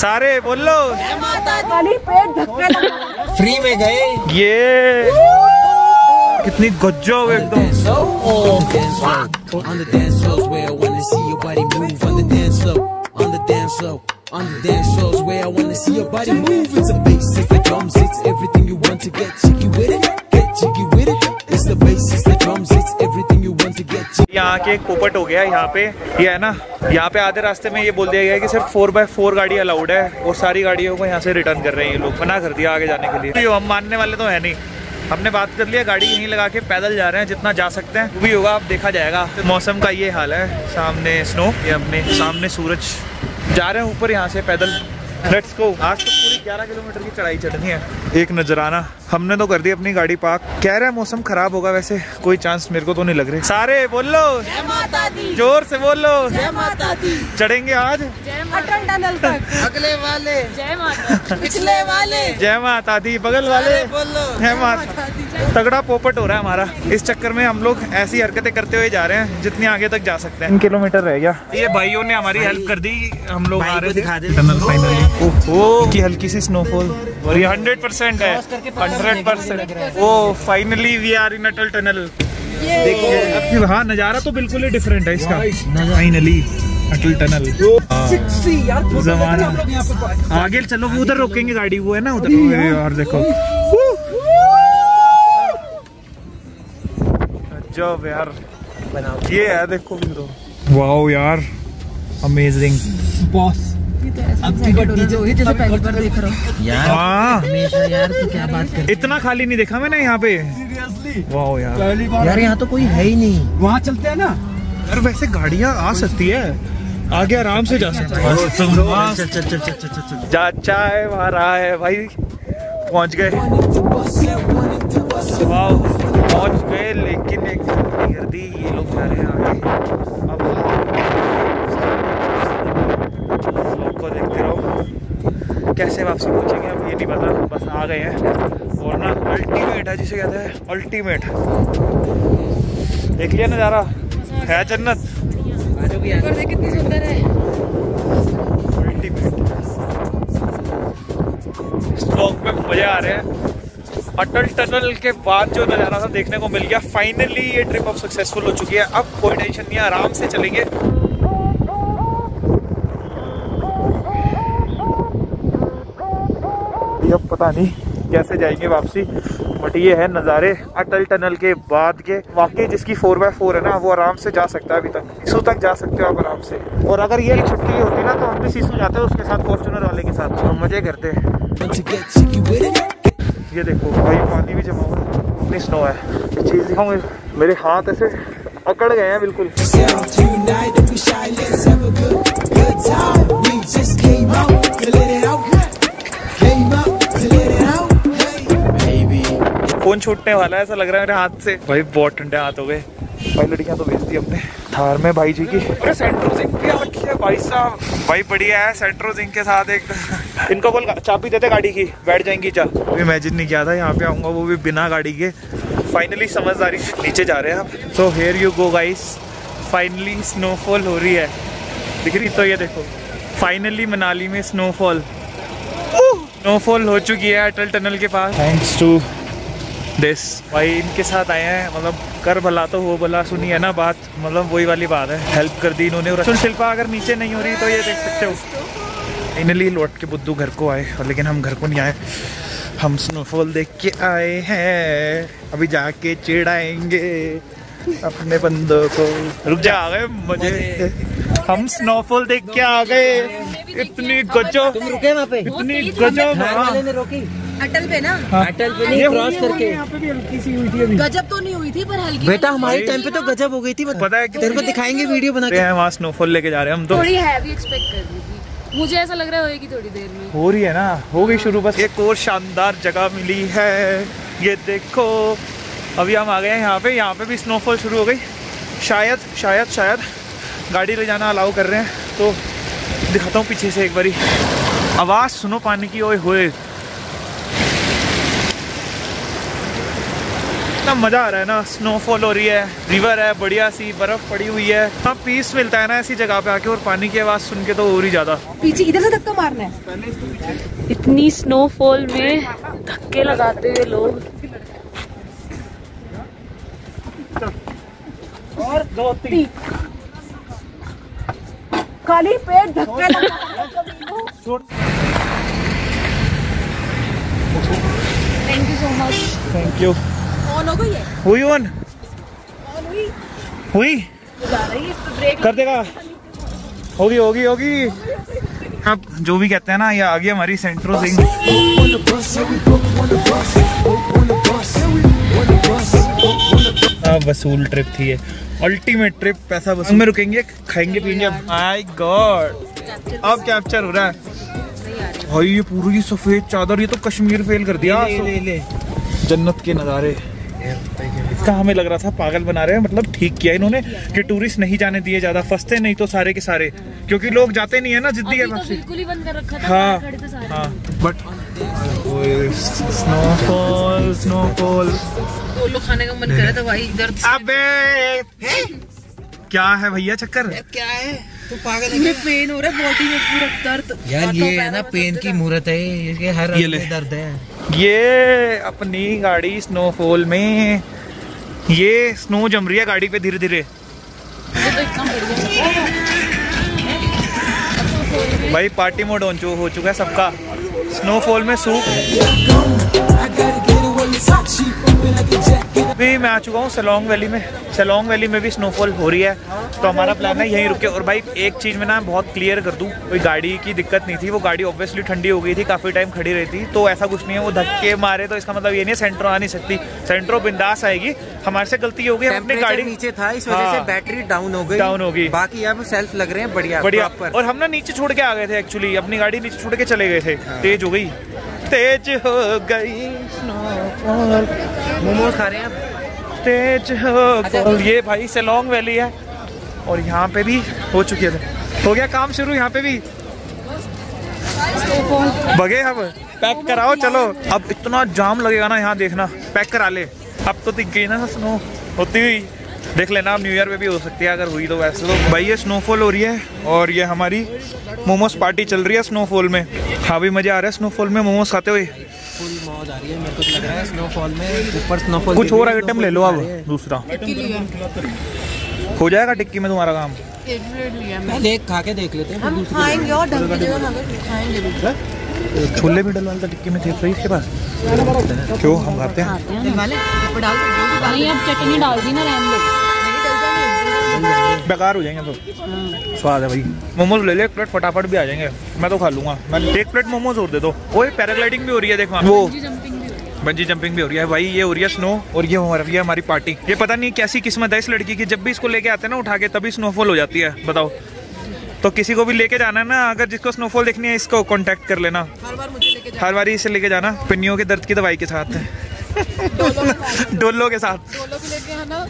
सारे बोल लो फ्री में गए ये कितनी गजब एकदम On the dance floors where I wanna see your body move. It's the bass, it's the drums, it's everything you want to get jiggy with it. Get jiggy with it. It's the bass, it's the यहाँ के पोपट हो गया यहाँ पे। ये है ना, यहाँ पे आधे रास्ते में ये बोल दिया गया है कि सिर्फ़ फोर बाय फोर गाड़ी अलाउड है। और सारी गाड़ियों को यहाँ से रिटर्न कर रहे हैं ये लोग। मना कर दिया आगे जाने के लिए। तो हम मानने वाले तो है नहीं। हमने बात कर लिया, गाड़ी यहीं लगा के पैदल जा रहे हैं, जितना जा सकते हैं। वो भी होगा, आप देखा जाएगा। तो मौसम का ये हाल है, सामने स्नो ये अपने सामने सूरज। जा रहे हैं ऊपर यहाँ से पैदल। लेट्स गो आज तो पूरी 11 किलोमीटर की चढ़ाई चढ़नी है। एक नजराना। हमने तो कर दी अपनी गाड़ी पार्क। कह रहे हैं मौसम खराब होगा वैसे। कोई चांस मेरे को तो नहीं लग रहे। सारे बोल। लो ज़ोर से बोल। लो चढ़ेंगे आज? अटल टनल तक। अगले वाले। जय माता पिछले वाले। जय माता दी बगल वाले। बोलो। जय माता तगड़ा पोपट हो रहा है हमारा। इस चक्कर में हम लोग ऐसी हरकतें करते हुए जा रहे हैं जितनी आगे तक जा सकते हैं। किलोमीटर रह गया। ये भाइयों ने हमारी हेल्प कर दी। हम लोग आ रहे थे। दिखा दे। टनल फाइनली की हल्की सी स्नोफॉल और ये हंड्रेड परसेंट है। Hundred percent oh finally we are in Atal tunnel देखो हाँ नज़ारा तो बिल्कुल ही डिफरेंट है इसका। फाइनली अटल टनल जमाना। आगे चलो वो उधर रोकेंगे गाड़ी वो है ना उधर। और देखो। जब यार। ये है देखो वाओ यार अमेजिंग जैसे हूँ यार हाँ। हमेशा यार तू क्या बात कर इतना खाली नहीं देखा मैंने यहाँ पे। वाओ यार। यार यहाँ तो कोई है ही नहीं। वहाँ चलते हैं ना? यार वैसे गाड़ियाँ आ सकती है। आगे आराम से जा सकते हैं। चल चल चल चल चल चल चल चाचा है वहाँ है भाई। पहुँच गए। वाह पहुँच गए लेकिन एक ये लोग जा रहे हैं आगे अब लोग को देखते रहो कैसे वापसी पहुँचेंगे अब ये नहीं पता, बस आ गए हैं। और ना अल्टीमेट है जिसे कहते हैं अल्टीमेट देख लिया नज़ारा? है जन्नत। कितनी सुंदर है मज़े आ रहे हैं। अटल टनल के बाद जो नज़ारा था देखने को मिल गया। फाइनली ये ट्रिप अब सक्सेसफुल हो चुकी है। अब कोई टेंशन नहीं आराम से चलेंगे ये अब पता नहीं कैसे जाएँगे वापसी बट ये है नज़ारे अटल टनल के बाद के। वाकई जिसकी फोर बाय फोर है ना, वो आराम से जा सकता है अभी तक। सिसु तक जा सकते हो आप आराम से। और अगर ये छुट्टी होती ना तो हम भी सिसु जाते हैं, उसके साथ फॉर्चुनर वाले के साथ। हम मज़े करते it. ये देखो, भाई, पानी भी जमा हुआ है। इतनी स्नो है। ये चीज़ दिखाऊँगे मेरे हाथ ऐसे अकड़ गए हैं बिल्कुल। Sound फ़ोन छूटने वाला है ऐसा लग रहा है मेरे हाथ से। भाई बहुत ठंडे हाथ हो गए। भाई लड़कियाँ तो भेज दी हमने थार में भाई जी की। अरे सेंट्रोजिंग भी आ रखी है भाई साहब। भाई बढ़िया है सेंट्रोजिंग के साथ एक। इनको बोल चाबी देते गाड़ी की। बैठ जाएँगी चा इमेजिन नहीं किया था यहाँ पे आऊँगा वो भी बिना गाड़ी के। फाइनली समझदारी से नीचे जा रहे हैं आप। तो here you go guys finally snowfall हो रही है। दिख रही तो ये देखो। फाइनली मनाली में स्नोफॉल स्नोफॉल हो चुकी है अटल टनल के पास। थैंक्स टू दिस भाई इनके साथ आए हैं मतलब कर भला तो वो भला सुनी है ना बात मतलब वही वाली बात है हेल्प कर दी इन्होंने। और सुन शिल्पा अगर नीचे नहीं हो रही तो ये देख सकते हो। फाइनली लौट के बुद्धू घर को आए और लेकिन हम घर को नहीं आए। हम स्नोफॉल देख के आए हैं अभी जाके चिढ़ाएँगे अपने बंदों को। रुक जा आ गए मज़े। हम स्नोफॉल देख के आ गए। इतनी गजब तुम रुके। वहाँ पे हाँ। ने? रोकी अटल पे ना अटल पे नहीं क्रॉस करके गजब तो नहीं हुई थी पर हल्की बेटा हमारे टाइम पे तो गजब हो गई थी पता है कि तेरे को दिखाएँगे वीडियो बना के। वहाँ स्नोफॉल लेके जा रहे हैं हम तो। थोड़ी हैवी एक्सपेक्ट कर रही थी। मुझे ऐसा लग रहा है होएगी थोड़ी देर में। हो रही है ना? हो गई शुरू बस। एक और शानदार जगह मिली है। ये देखो। अभी हम आ गए हैं यहाँ पे। यहाँ पे भी स्नोफॉल शुरू हो गई। शायद शायद शायद गाड़ी ले जाना अलाउ कर रहे हैं। तो दिखाता हूँ पीछे से एक बारी। आवाज़ सुनो पानी की ओए होए। इतना मज़ा आ रहा है ना स्नोफॉल हो रही है रिवर है बढ़िया सी बर्फ़ पड़ी हुई है। हाँ पीस मिलता है ना ऐसी जगह पे आके और पानी की आवाज़ सुन के तो और ही ज़्यादा। पीछे इधर से धक्का मारना है। इतनी स्नोफॉल में धक्के लगाते हुए लोग। और दो तीन। खाली पेट धक्के thank you so much thank you गई है? हुई ऑन हुई? हुई? है कर देगा। होगी होगी होगी। अब जो भी कहते हैं ना ये आ गई हमारी सेंट्रो सिंह वसूल ट्रिप थी ये? अल्टीमेट ट्रिप पैसा वसूल। में रुकेंगे खाएँगे पियेंगे माय गॉड अब कैप्चर हो रहा है। भाई ये पूरी सफ़ेद चादर ये तो कश्मीर फेल कर दिया। ले ले ले। जन्नत के नज़ारे। इसका हमें लग रहा था पागल बना रहे हैं मतलब ठीक किया इन्होंने कि टूरिस्ट नहीं जाने दिए ज़्यादा फंसते नहीं तो सारे के सारे। क्योंकि लोग जाते नहीं है ना जिद्दी है तो वापसी बिल्कुल ही बंद कर रखा था हाँ थे हाँ। बट स्नोफॉल स्नोफॉल गोलो खाने का मन करे तो भाई इधर अबे क्या है भैया चक्कर? क्या है? तू पागल में पेन हो रहा है बॉडी में पूरा दर्द। यार ये है ना पेन की मूर्त है ये हर ये में दर्द है। ये अपनी गाड़ी स्नोफॉल में ये स्नो जम रही है गाड़ी पे धीरे धीरे तो भाई पार्टी मोड ऑन हो चुका है सबका। स्नोफॉल में सूप अभी मैं आ चुका हूँ सलोंग वैली में। सलोंग वैली में भी स्नोफॉल हो रही है तो हमारा प्लान है यहीं रुके। और भाई एक चीज़ में ना बहुत क्लियर कर दूँ कोई गाड़ी की दिक्कत नहीं थी। वो गाड़ी ऑब्वियसली ठंडी हो गई थी काफ़ी टाइम खड़ी रहती तो ऐसा कुछ नहीं है। वो धक्के मारे तो इसका मतलब ये नहीं है सेंट्रो आ नहीं सकती। सेंट्रो बिंदास आएगी। हमारे से गलती हो गई अपनी गाड़ी नीचे था इस वजह से हाँ। बैटरी डाउन हो गई। डाउन हो गई। बाकी अब सेल्फ लग रहे हैं बढ़िया बढ़िया। और हम ना नीचे छोड़ के आ गए थे एक्चुअली अपनी गाड़ी नीचे छोड़ के चले गए थे। तेज हो गई। तेज हो गई। स्नोफॉल मोमोज खा रहे हैं तेज हो ये भाई सेलोंग वैली है। और यहाँ पे भी हो चुके थे हो गया काम शुरू यहाँ पे भी। बगे अब। पैक कराओ, चलो। अब इतना जाम लगेगा ना यहाँ देखना। पैक करा ले। अब तो दिख गई ना स्नो होती हुई। देख लेना, अब न्यू ईयर पे भी हो सकती है। अगर हुई तो वैसे तो। भाई, ये स्नोफॉल हो रही है। और ये हमारी मोमोज पार्टी चल रही है स्नोफॉल में। हाँ भी मज़ा आ रहा है स्नोफॉल में मोमोज खाते हुए। मौज आ रही है मेरे को तो लग रहा है स्नोफॉल में ऊपर स्नोफॉल कुछ और आइटम ले लो अब दूसरा। हो जाएगा टिक्की में तुम्हारा काम। एक खा के देख लेते हैं फिर दूसरी खाएँगे और ढंग की खाएँगे। छोले भी डलवा था टिक्की में थे सही इसके पास? क्यों हम खाते हैं। अब चटनी डाल दी ना रहने बेकार हो जाएँगे तो स्वाद है भाई। मोमोज ले ले एक प्लेट फटाफट भी आ जाएँगे। मैं तो खा लूँगा। मैं एक प्लेट मोमोज और दे दो। ओए पैराग्लाइडिंग भी हो रही है देखो वो। जी जंपिंग भी हो रही है। बंजी जंपिंग भी हो रही है भाई ये हो रही है स्नो और ये हो रही है हमारी पार्टी ये पता नहीं कैसी किस्मत है इस लड़की की। जब भी इसको लेके आते हैं ना उठा के तभी स्नोफॉल हो जाती है। बताओ। तो किसी को भी लेके जाना है ना अगर जिसको स्नोफॉल देखनी है इसको कांटेक्ट कर लेना। हर बार मुझे लेके हर बार इसे लेके जाना। पिन्नियों के दर्द की दवाई के साथ। डोलो के साथ।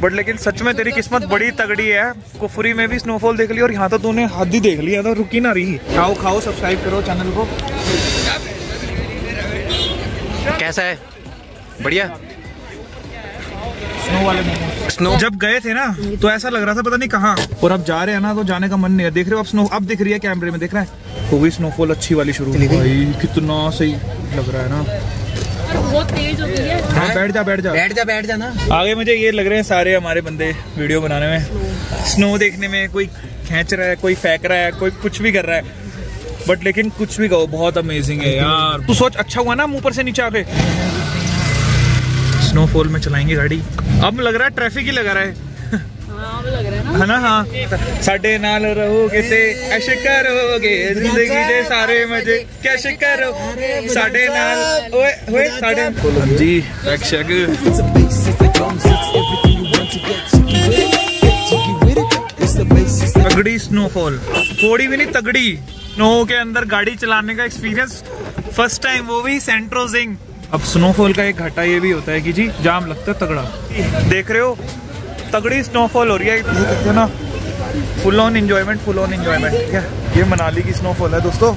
बट लेकिन सच में तेरी किस्मत बड़ी तगड़ी है। कुफरी में भी स्नोफॉल देख ली और यहाँ तो तूने हद ही देख लिया तो रुकी ना रही। खाओ खाओ सब्सक्राइब करो चैनल को। कैसा है? बढ़िया? स्नो वाले स्नो जब गए थे ना तो ऐसा लग रहा था पता नहीं कहाँ। और अब जा रहे हैं ना तो जाने का मन नहीं है। देख रहे हो अब स्नो अब दिख रही है कैमरे में देख रहा है। हो गई स्नोफॉल अच्छी वाली शुरू। भाई कितना सही लग रहा है ना। बहुत तेज हो गई है। हाँ बैठ जा बैठ जा। बैठ जा बैठ जा ना आगे मुझे ये लग रहे हैं सारे हमारे बंदे वीडियो बनाने में। स्नो देखने में कोई खेच रहा है कोई फेंक रहा है कोई कुछ भी कर रहा है। बट लेकिन कुछ भी कहो बहुत अमेजिंग है यार। तू सोच अच्छा हुआ ना हम ऊपर से नीचे आके। गए स्नोफॉल में चलाएँगे गाड़ी। अब लग रहा है ट्रैफ़िक ही लगा रहा है। हाँ है है। हाँ ते it's the drums, it's everything you want to get jiggy with it. Get jiggy with it. It's the bass, it's the तगड़ी स्नोफॉल थोड़ी भी नहीं तगड़ी। स्नो के अंदर गाड़ी चलाने का एक्सपीरियंस फ़र्स्ट टाइम वो भी सेंट्रोजिंग अब स्नोफॉल का एक घाटा ये भी होता है कि जी जाम लगता है तगड़ा। देख रहे हो? तगड़ी स्नोफॉल हो रही है। हैं ना full on full on enjoyment ठीक है? ये मनाली की स्नोफॉल है दोस्तों।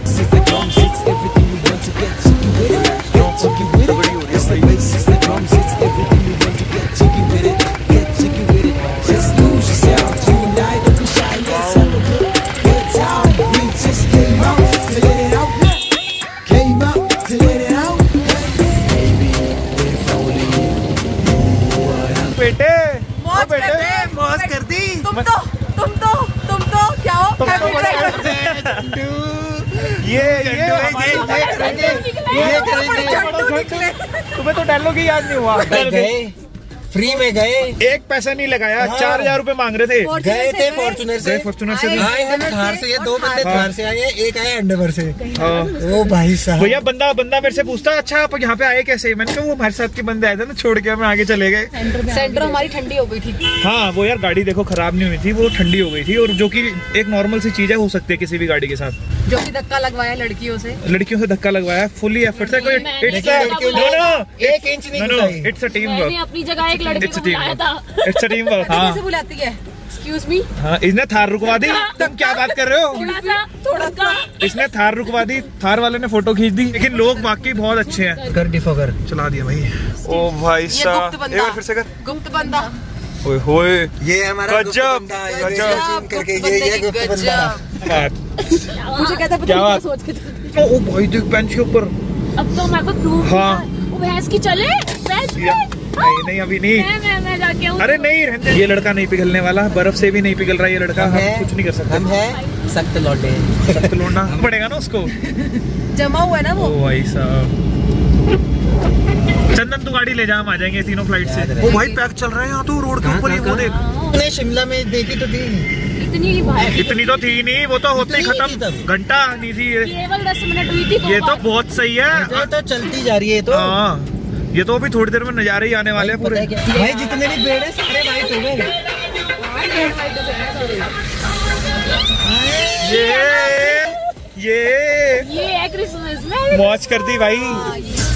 बेटे मौज कर दे मौज कर दी। तुम तो तुम तो तुम तो क्या हो? ये ये ये ये करेंगे तुम्हें तो डायलॉग ही याद नहीं हुआ। फ्री में गए। एक पैसा नहीं लगाया हाँ। चार हज़ार रूपए मांग रहे थे। गए थे फॉर्चुनर से। फॉर्चुनर से। भी आए हैं थार से ये दो बंदे हाँ। थार से आए एक आया अंडरवर से। हाँ। ओ भाई साहब। भैया बंदा बंदा मेरे से पूछता अच्छा आप यहाँ पे आए कैसे? मैंने कहा वो हमारे साथ के बंदे आए थे ना छोड़ के हमें आगे चले गए। सेंटर हमारी ठंडी हो गई थी। हाँ वो यार गाड़ी देखो खराब नहीं हुई थी वो ठंडी हो गई थी और जो की एक नॉर्मल सी चीज़ है हो सकती है किसी भी गाड़ी के साथ। जो कि धक्का लगवाया लड़कियों से। लड़कियों से धक्का लगवाया फुली एफर्ट से एक इंच नहीं। इट्स अ टीम मैंने वर्क अपनी जगह एक लड़के को बुलाया था। इट्स अ टीम वर्क कैसे हाँ बुलाती है? एक्सक्यूज मी हाँ इसने थार रुकवा दी। तुम क्या बात कर रहे हो? थोड़ा सा इसने थार रुकवा दी। थार वाले ने फ़ोटो खींच दी लेकिन लोग बाकी बहुत अच्छे हैं। कर डिफोगर। चला दिया भाई। ओ भाई साहब। एक बार फिर से कर। गुप्त बंदा। ओए होए। ये हमारा गजब, गजब। करके ये ये गुप्त बंदा मुझे कहता है क्या बात? सोच के ओ भाई देख बेंच के ऊपर। अब तो मेरे को प्रूफ हाँ। वो भैंस की चले भैंस नहीं नहीं अभी नहीं। मैं मैं मैं जाके आऊँ। अरे नहीं रहने ये लड़का नहीं पिघलने वाला बर्फ़ से भी नहीं पिघल रहा ये लड़का। हम कुछ नहीं कर सकते। हम है सख्त लौटे। सख्त लौटना पड़ेगा ना उसको। जमा हुआ है ना ओ वो भाई साहब। चंदन तू गाड़ी ले जा हम आ जाएँगे तीनों फ़्लाइट से। वो भाई पैक चल रहा है यहाँ तो रोड के ऊपर ही वो देख। शिमला में देखी तो थी। इतनी ही इतनी तो थी नहीं वो तो होते ही खत्म। घंटा नहीं थी ये केवल दस मिनट हुई थी ये तो बहुत सही ये है तो चलती जा रही है तो। हाँ ये तो अभी थोड़ी देर में नजारे ही आने वाले हैं पूरे। भाई जितने भी पेड़ है सारे वाइट हो गए। ये ये। ये है क्रिसमस में। मौज कर दी भाई।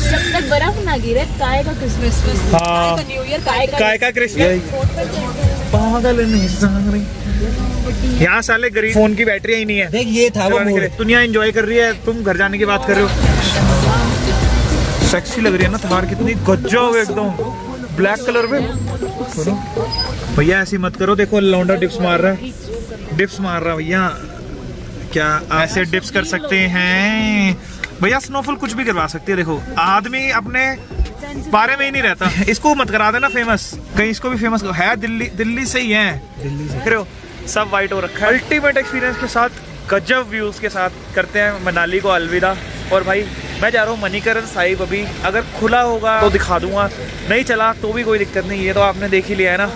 जब तक बर्फ़ ना गिरे काय का क्रिसमस हाँ। न्यू ईयर काय का काय का क्रिसमस पागल नहीं सारे। यहाँ साले गरीब फ़ोन की बैटरी ही नहीं है। देख ये था वो। दुनिया एंजॉय कर रही है तुम घर जाने की बात कर रहे हो। सेक्सी लग रही है ना थार कितनी? गजब एकदम। ब्लैक कलर में। भैया ऐसी मत करो। देखो लौंडा डिप्स मार रहा है। डिप्स मार रहा है भैया। क्या ऐसे डिप्स कर सकते हैं? भैया स्नोफॉल कुछ भी करवा सकते है देखो। आदमी अपने बारे में ही नहीं रहता। इसको मत करा देना फ़ेमस कहीं इसको भी फ़ेमस है दिल्ली दिल्ली से ही है। दिल्ली से। सब वाइट हो रखा है। अल्टीमेट एक्सपीरियंस के साथ, गजब व्यूज़ के साथ करते हैं मनाली को अलविदा। और भाई, मैं जा रहा हूँ मणिकरण साहिब अभी। अगर खुला होगा तो दिखा दूँगा। नहीं चला तो भी कोई दिक्कत नहीं, ये तो आपने देख ही लिया है ना।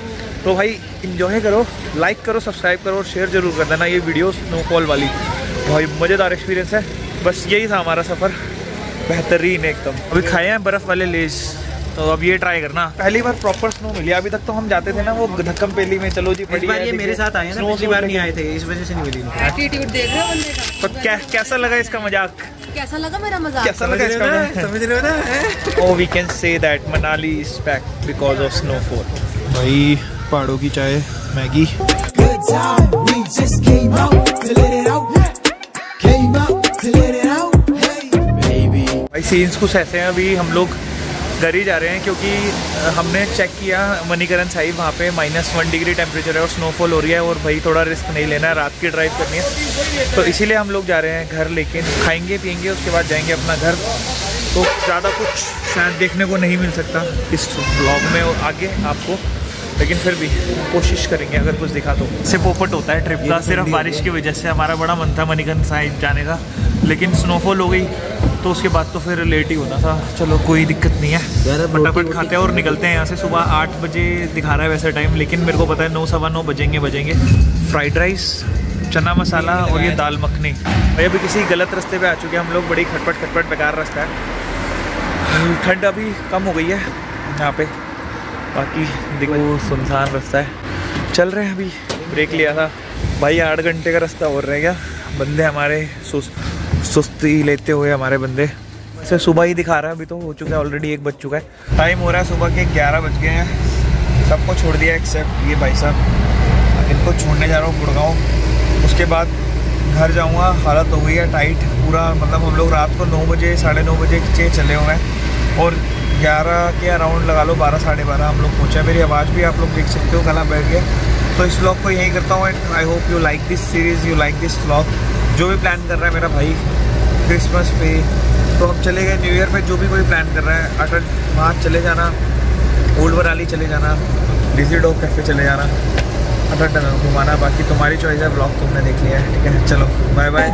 तो भाई इंजॉय करो लाइक करो सब्सक्राइब करो और शेयर ज़रूर कर देना ये वीडियो स्नोफॉल वाली। भाई, मज़ेदार एक्सपीरियंस है। बस यही था हमारा सफ़र। बेहतरीन एकदम। अभी खाए हैं बर्फ़ वाले लेज। तो अब ये ट्राई करना। पहली बार प्रॉपर स्नो मिली। अभी तक तो हम जाते थे ना वो धक्कम पेली में। चलो जी बार ये मेरे साथ आए ना पिछली बार नहीं आए थे इस वजह से नहीं मिली। एटीट्यूड देख रहे हो बंदे का? तो कै, कैसा लगा इसका मज़ाक? कैसा लगा मेरा मज़ाक? कैसा लगा इसका समझ रहे हो ना? Oh, we can say that Manali is back because of snowfall. भाई पहाड़ों की चाय मैगी. भाई सीन्स कुछ ऐसे हैं अभी हम लोग घर ही जा रहे हैं क्योंकि हमने चेक किया मनीकरण साहिब वहाँ पे माइनस वन डिग्री टेम्परेचर है और स्नोफॉल हो रही है और भाई थोड़ा रिस्क नहीं लेना है रात की ड्राइव करनी है। तो इसीलिए हम लोग जा रहे हैं घर लेकिन खाएँगे पियेंगे उसके बाद जाएँगे अपना घर। तो ज़्यादा कुछ शायद देखने को नहीं मिल सकता इस ब्लॉग में और आगे आपको लेकिन फिर भी कोशिश करेंगे अगर कुछ दिखा तो। सिर्फ़ पोपट होता है ट्रिप का सिर्फ़ बारिश की वजह से। हमारा बड़ा मन था मणिकरण साहिब जाने का लेकिन स्नोफॉल हो गई। तो उसके बाद तो फिर लेट ही होना था। चलो कोई दिक्कत नहीं है। फटाफट खाते हैं और निकलते हैं यहाँ से। सुबह आठ बजे दिखा रहा है वैसे टाइम लेकिन मेरे को पता है नौ सवा नौ बजेंगे बजेंगे। फ्राइड राइस चना मसाला और ये दाल मखनी। भाई अभी किसी गलत रास्ते पे आ चुके हैं हम लोग। बड़ी खटपट खटपट बेकार रास्ता है। ठंड अभी कम हो गई है यहाँ पे। बाकी देखो सुनसान रास्ता है। चल रहे हैं अभी। ब्रेक लिया था। भाई आठ घंटे का रास्ता और रह गया। बंदे हमारे सुस्त सुस्ती लेते हुए हमारे बंदे। वैसे सुबह ही दिखा रहा है, अभी तो हो चुका है ऑलरेडी एक बज चुका है। टाइम हो रहा है सुबह के ग्यारह बज गए हैं। सबको छोड़ दिया एक्सेप्ट ये भाई साहब। इनको छोड़ने जा रहा हूँ गुड़गांव। उसके बाद घर जाऊँगा, हालत हो गई है टाइट पूरा मतलब हम लोग रात को नौ बजे, साढ़े नौ बजे चे चले हुए हैं। और ग्यारह के अराउंड लगा लो, बारह, साढ़े बारह हम लोग पहुँचे मेरी आवाज़ भी आप लोग देख सकते हो, गला बैठ गया। तो इस ब्लॉग को यहीं करता हूँ and I hope you like this series you like this blog जो भी प्लान कर रहा है मेरा भाई क्रिसमस पे। तो हम चले गए न्यू ईयर पे, जो भी कोई प्लान कर रहा है, अटल वहाँ चले जाना ओल्ड वराली चले जाना डिजी डॉग कैफ़े चले जाना। अटल टनल घुमाना, बाकी तुम्हारी चॉइस है ब्लॉग तुमने देख लिया है, ठीक है? चलो बाय बाय